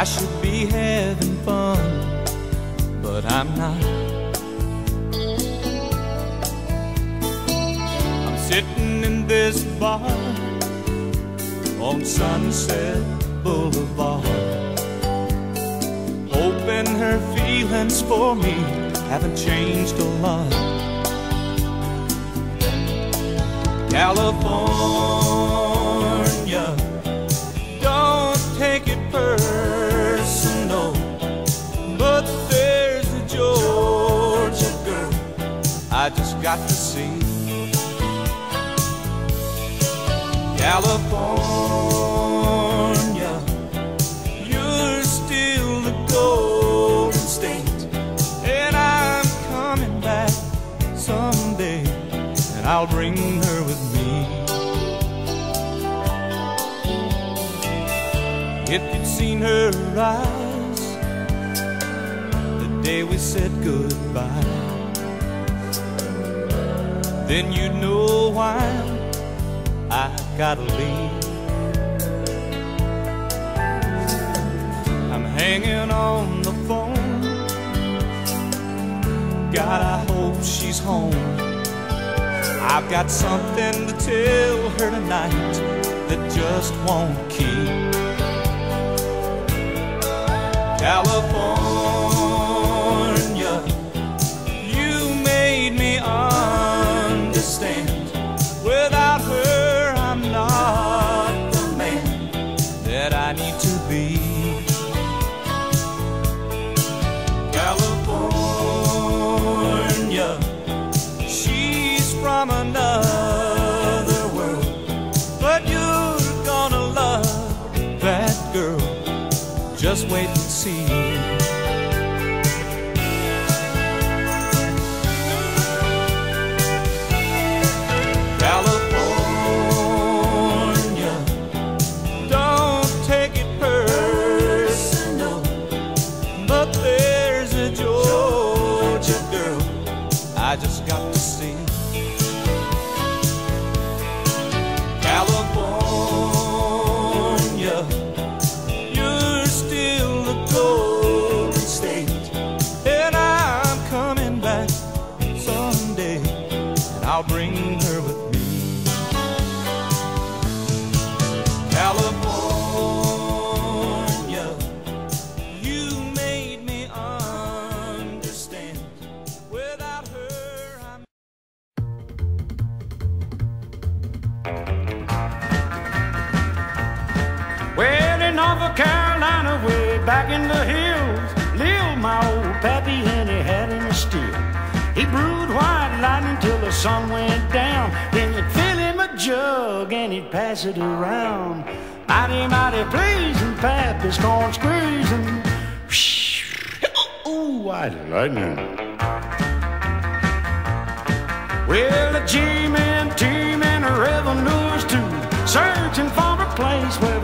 I should be having fun, but I'm not. I'm sitting in this bar on Sunset Boulevard, hoping her feelings for me haven't changed a lot. California, don't take it personal, I just got to see. California, you're still the golden state, and I'm coming back someday, and I'll bring her with me. If you'd seen her eyes the day we said goodbye, then you'd know why I gotta leave. I'm hanging on the phone. God, I hope she's home. I've got something to tell her tonight that just won't keep. California, North Carolina, way back in the hills, lived my old pappy and he had him a still. He brewed white lightning till the sun went down. Then he'd fill him a jug and he'd pass it around. Mighty, mighty pappy's corn squeezing. Ooh, white lightning. Well, the G-men, T-men, revenuers too, searching for a place where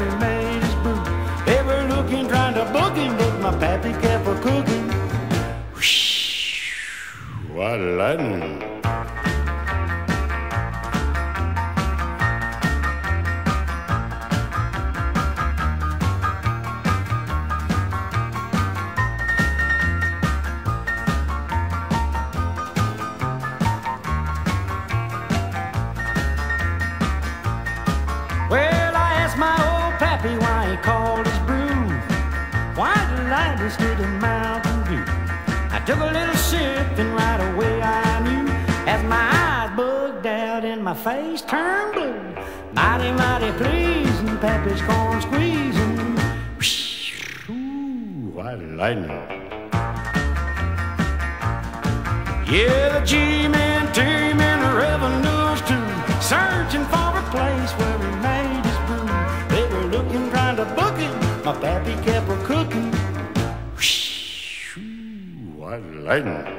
my pappy kept a cooking. What lightning! Face turned blue. Mighty, mighty pleasing, pappy's corn squeezing. Ooh, white lightning. Yeah, the G-men, T-men, revenuers too, searching for a place where he made his brew. They were looking, trying to book him. My pappy kept a cooking. What lightning!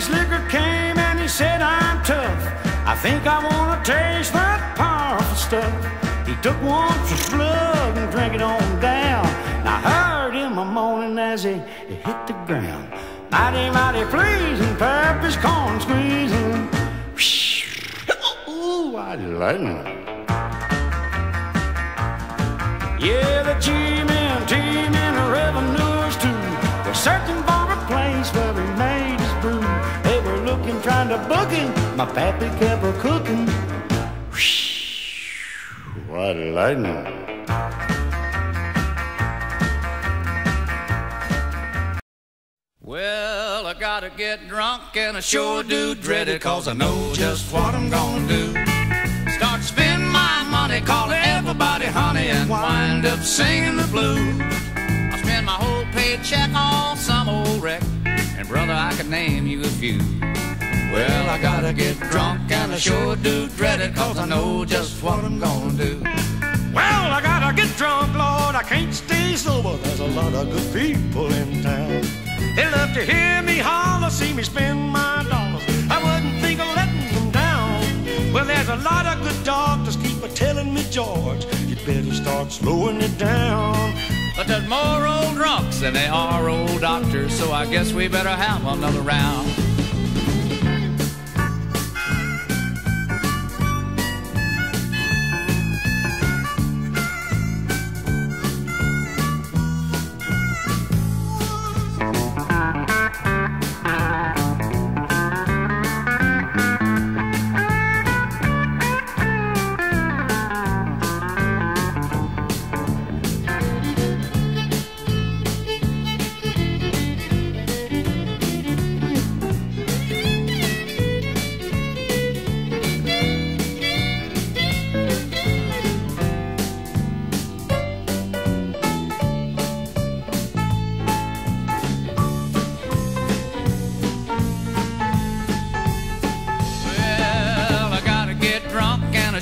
City slicker came and he said, I'm tough. I think I wanna taste that powerful stuff. He took one for slug and drank it on down. And I heard him a moaning as he, he hit the ground. Mighty, mighty pleasing, Pappy's corn squeezing. Ooh, I lightning. Yeah, the G-men, T-men, revenuers too. They're searching for looking, trying to book him. My pappy kept her cooking. What lightning. Well, I gotta get drunk and I sure do dread it cause I know just what I'm gonna do. Start spending my money, call everybody honey and wind up singing the blues. I spend my whole paycheck on some old wreck and brother, I could name you a few. Well, I gotta get drunk and I sure do dread it cause I know just what I'm gonna do. Well, I gotta get drunk, Lord. I can't stay sober. There's a lot of good people in town. They love to hear me holler, see me spend my dollars. I wouldn't think of letting them down. Well, there's a lot of good doctors keep a telling me, George, you better start slowing it down. But there's more old drunks than there are old doctors, so I guess we better have another round.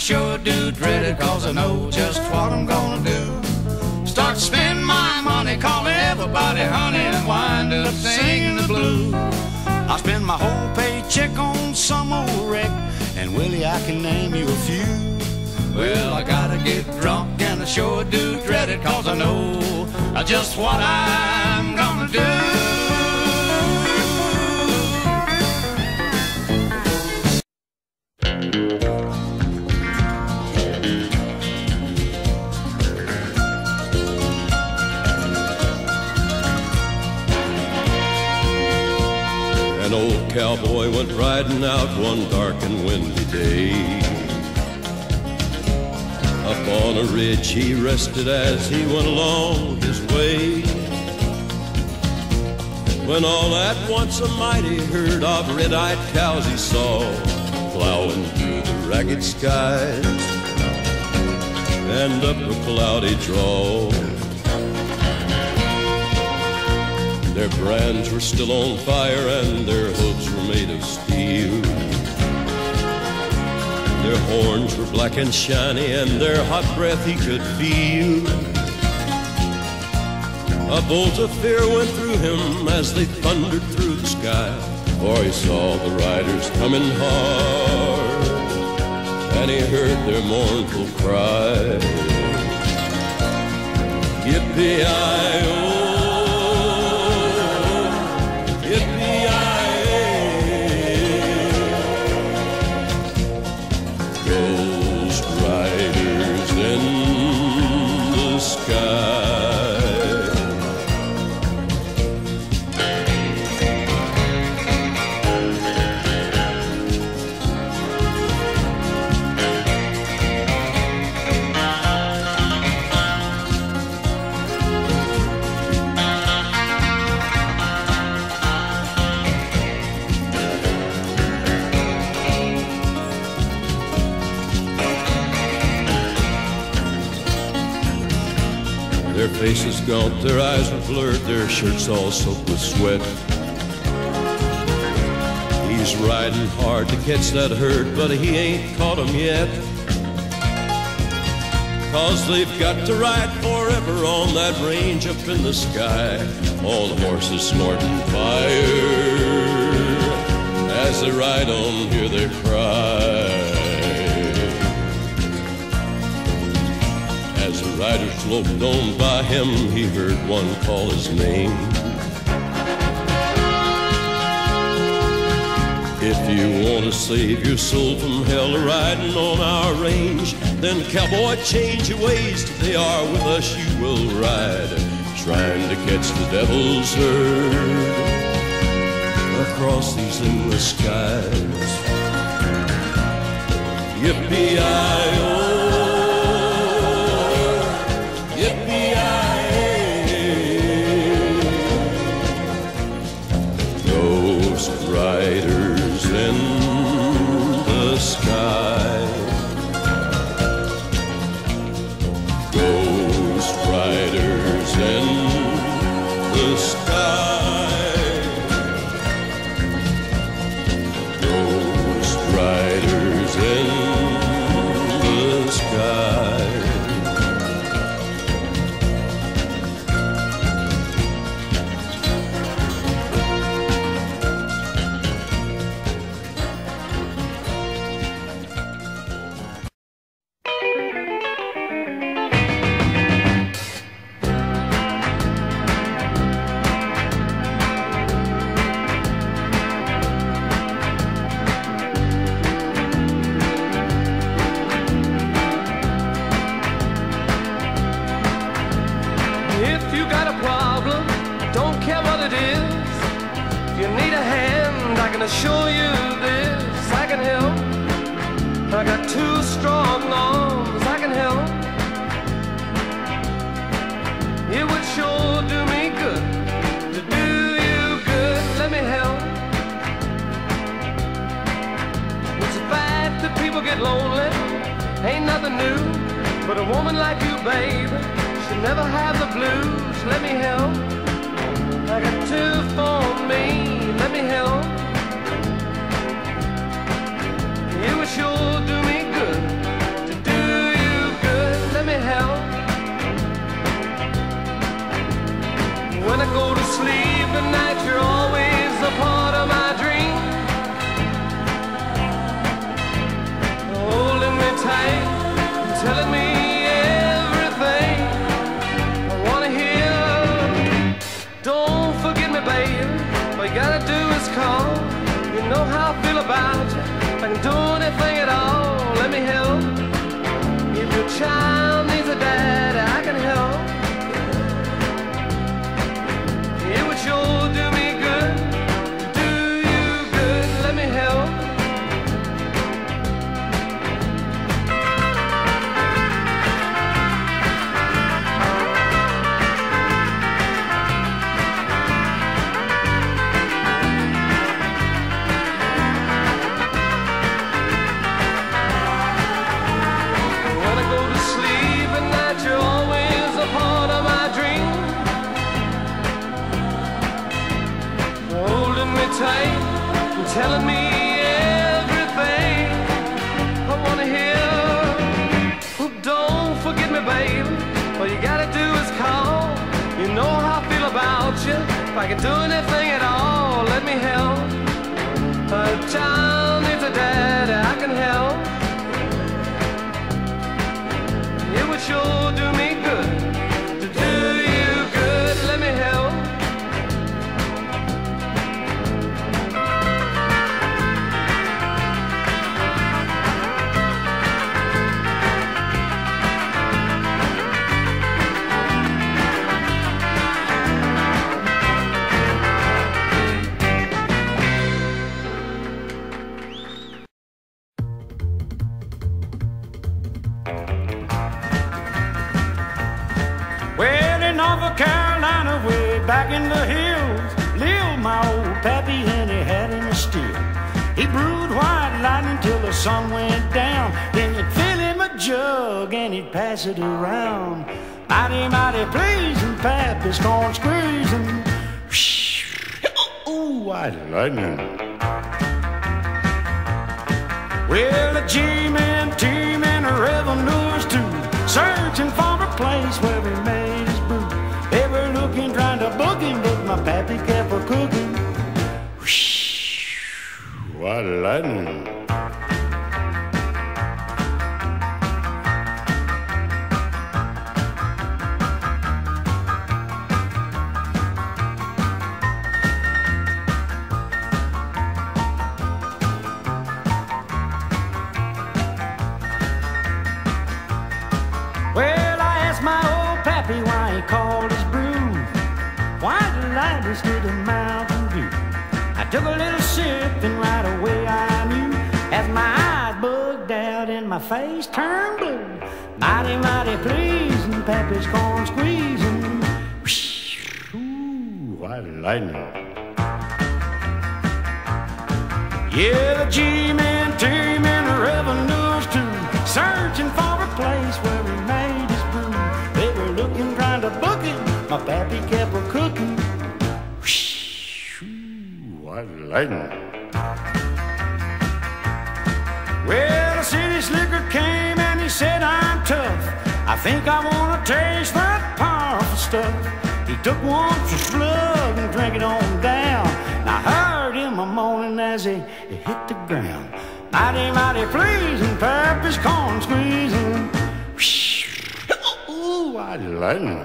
Sure do dread it cause I know just what I'm gonna do. Start spending my money, calling everybody honey and wind up singing the blues. I spend my whole paycheck on some old wreck, and Willie, I can name you a few. Well, I gotta get drunk and I sure do dread it cause I know just what I'm gonna do. An old cowboy went riding out one dark and windy day. Up on a ridge he rested as he went along his way. When all at once a mighty herd of red-eyed cows he saw plowing through the ragged skies and up a cloudy draw. Their brands were still on fire and their hooves were made of steel. Their horns were black and shiny and their hot breath he could feel. A bolt of fear went through him as they thundered through the sky, for he saw the riders coming hard and he heard their mournful cry. Yippee-i-oh, faces gaunt, their eyes were blurred, their shirts all soaked with sweat. He's riding hard to catch that herd, but he ain't caught 'em yet. Cause they've got to ride forever on that range up in the sky. All the horses snorting fire. As they ride on, hear their cry. As the riders loped on by him, he heard one call his name. If you want to save your soul from hell riding on our range, then cowboy, change your ways. If they are with us you will ride, trying to catch the devil's herd across these endless skies. Yippee-i-oh, ain't nothing new. But a woman like you, babe, should never have the blues. Let me help. I got two for me. Let me help. It would sure do me good to do you good. Let me help. When I go to sleep at night, know how I feel about you. If I can do anything at all, let me help. If your child telling me everything I wanna hear. Oh, don't forget me, babe. All you gotta do is call. You know how I feel about you. If I can do anything at all, let me help. A child North Carolina, way back in the hills, lived my old pappy and he had an still. He brewed white lightning till the sun went down. Then he'd fill him a jug and he'd pass it around. Mighty, mighty pleasing, pappy's corn squeezing. Ooh, white lightning. Well, the G-men, T-men, revenuers too, searching for a place where he but careful cooking. What lightning! Memphis to the Mountain View. I took a little sip and right away I knew as my eyes bugged out and my face turned blue. Mighty, mighty pleasing, Pappy's corn squeezing. Ooh, white lightning. Yeah, the G-men, T-men, Well, the city slicker came and he said, I'm tough. I think I want to taste that powerful stuff. He took one for slug and drank it on down. And I heard him a moaning as he, he hit the ground. Mighty, mighty pleasing, Pappy's corn squeezing. Ooh, white lightning.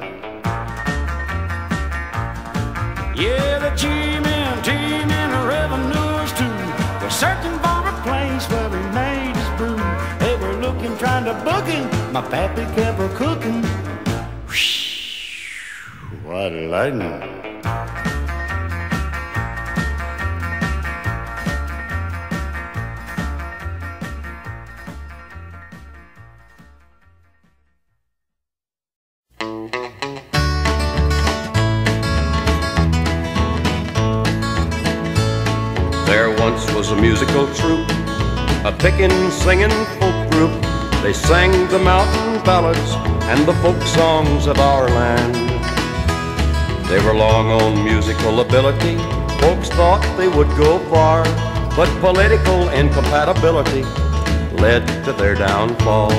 Yeah, the G-men, searching for a place where he made his brew. They were looking, trying to book him. My pappy kept a cooking. What a lightning. Pickin' singing folk group. They sang the mountain ballads and the folk songs of our land. They were long on musical ability. Folks thought they would go far, but political incompatibility led to their downfall.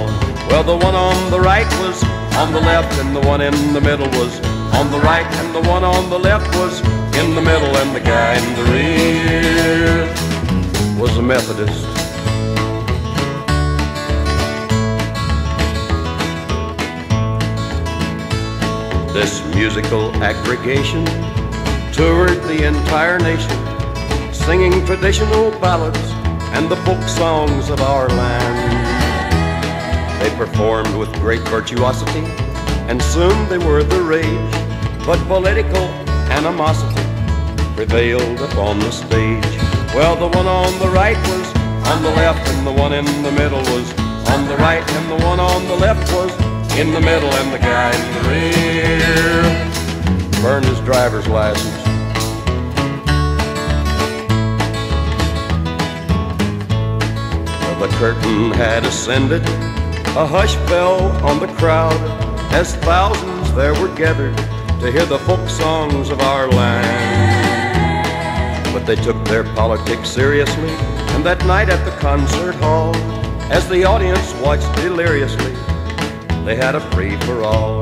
Well, the one on the right was on the left, and the one in the middle was on the right, and the one on the left was in the middle, and the guy in the rear was a Methodist. This musical aggregation toured the entire nation, singing traditional ballads and the folk songs of our land. They performed with great virtuosity, and soon they were the rage. But political animosity prevailed upon the stage. Well, the one on the right was on the left, and the one in the middle was on the right, and the one on the left was in the middle, and the guy in the rear burned his driver's license. The curtain had ascended, a hush fell on the crowd as thousands there were gathered to hear the folk songs of our land. But they took their politics seriously, and that night at the concert hall, as the audience watched deliriously, they had a free for all.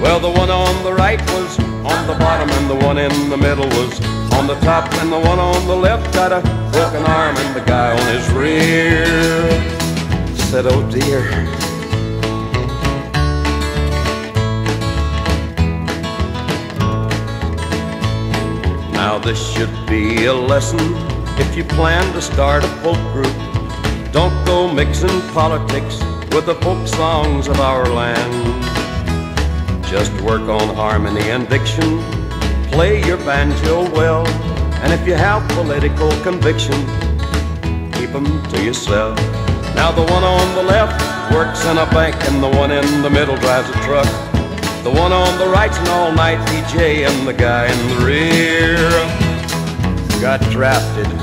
Well, the one on the right was on the bottom, and the one in the middle was on the top, and the one on the left got a broken arm, and the guy on his rear said, Oh dear. Now, this should be a lesson if you plan to start a folk group. Don't go mixing politics with the folk songs of our land. Just work on harmony and diction, play your banjo well, and if you have political conviction, keep 'em to yourself. Now, the one on the left works in a bank, and the one in the middle drives a truck. The one on the right's an all-night DJ, and the guy in the rear got drafted.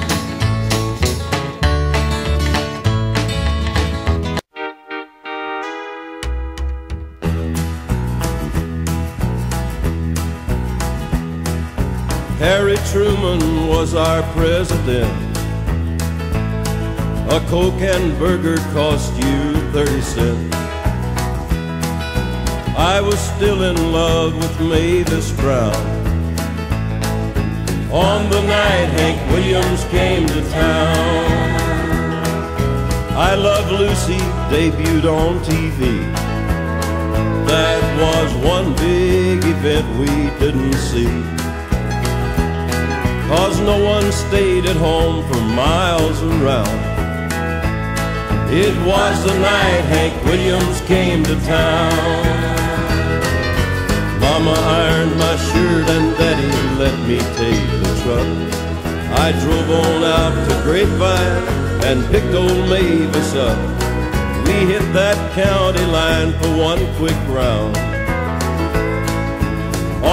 Harry Truman was our president. A Coke and burger cost you 30 cents. I was still in love with Mavis Brown. On the night Hank Williams came to town. I Love Lucy debuted on TV. That was one big event we didn't see. Cause no one stayed at home for miles around. It was the night Hank Williams came to town. Mama ironed my shirt and Daddy let me take the truck. I drove on out to Grapevine and picked old Mavis up. We hit that county line for one quick round.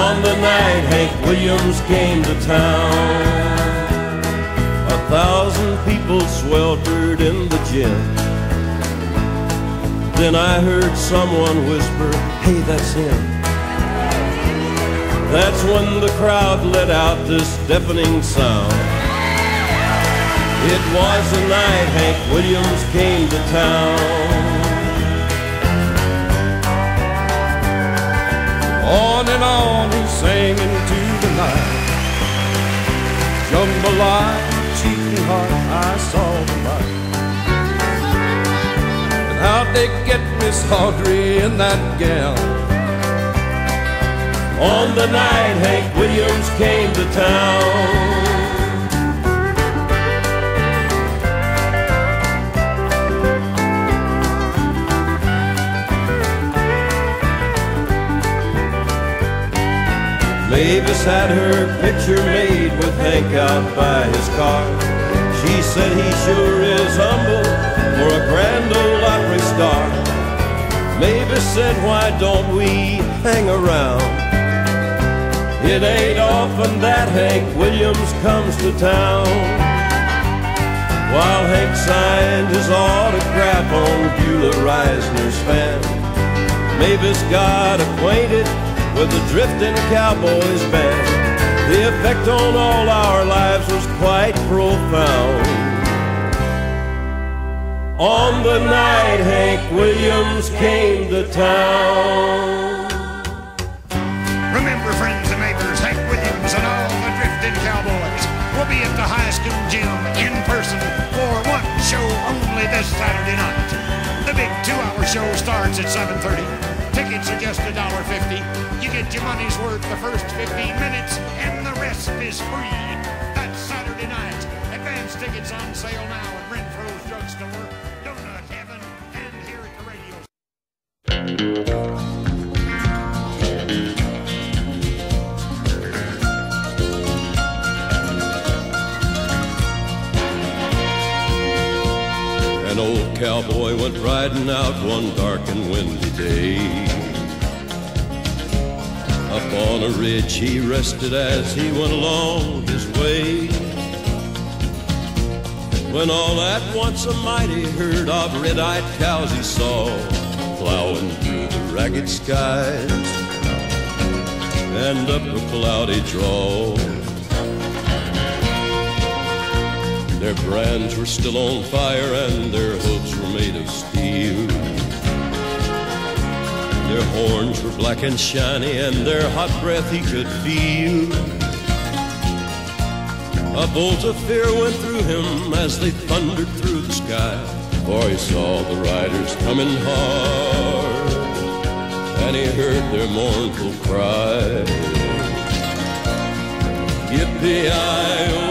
On the night Hank Williams came to town, a thousand people sweltered in the gym. Then I heard someone whisper, hey, that's him. That's when the crowd let out this deafening sound. It was the night Hank Williams came to town. And on he sang into the night. Jambalaya, cheating heart, I saw the light. And how'd they get Miss Audrey in that gown? On the night Hank Williams came to town. Mavis had her picture made with Hank out by his car. She said he sure is humble for a grand old Opry star. Mavis said, why don't we hang around? It ain't often that Hank Williams comes to town. While Hank signed his autograph on Beulah Reisner's fan, Mavis got acquainted with the drifting cowboys band. The effect on all our lives was quite profound. On the night Hank Williams came to town. Remember, friends and neighbors, Hank Williams and all the drifting cowboys will be at the high school gym in person for one show only this Saturday night. The big two-hour show starts at 7.30. Tickets are just $1.50. You get your money's worth the first 15 minutes, and the rest is free. That's Saturday night. Advance tickets on sale now at Renfro's Drugstore, Donut Heaven, and here at the radio riding out one dark and windy day. Up on a ridge he rested as he went along his way. When all at once a mighty herd of red-eyed cows he saw plowing through the ragged skies and up a cloudy draw. Their brands were still on fire and their hooves were made of Their horns were black and shiny and their hot breath he could feel. A bolt of fear went through him as they thundered through the sky, for he saw the riders coming hard, and he heard their mournful cry. Yippee-i-oh,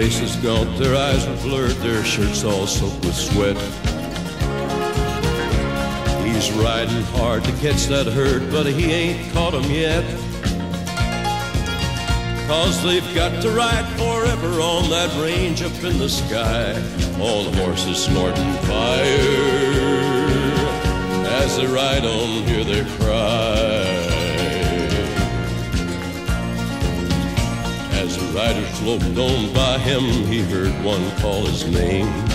faces gaunt, their eyes were blurred, their shirts all soaked with sweat. He's riding hard to catch that herd, but he ain't caught 'em yet. Cause they've got to ride forever on that range up in the sky. All the horses snorting fire. As they ride on, hear their cry. As the rider sloped on by him, he heard one call his name.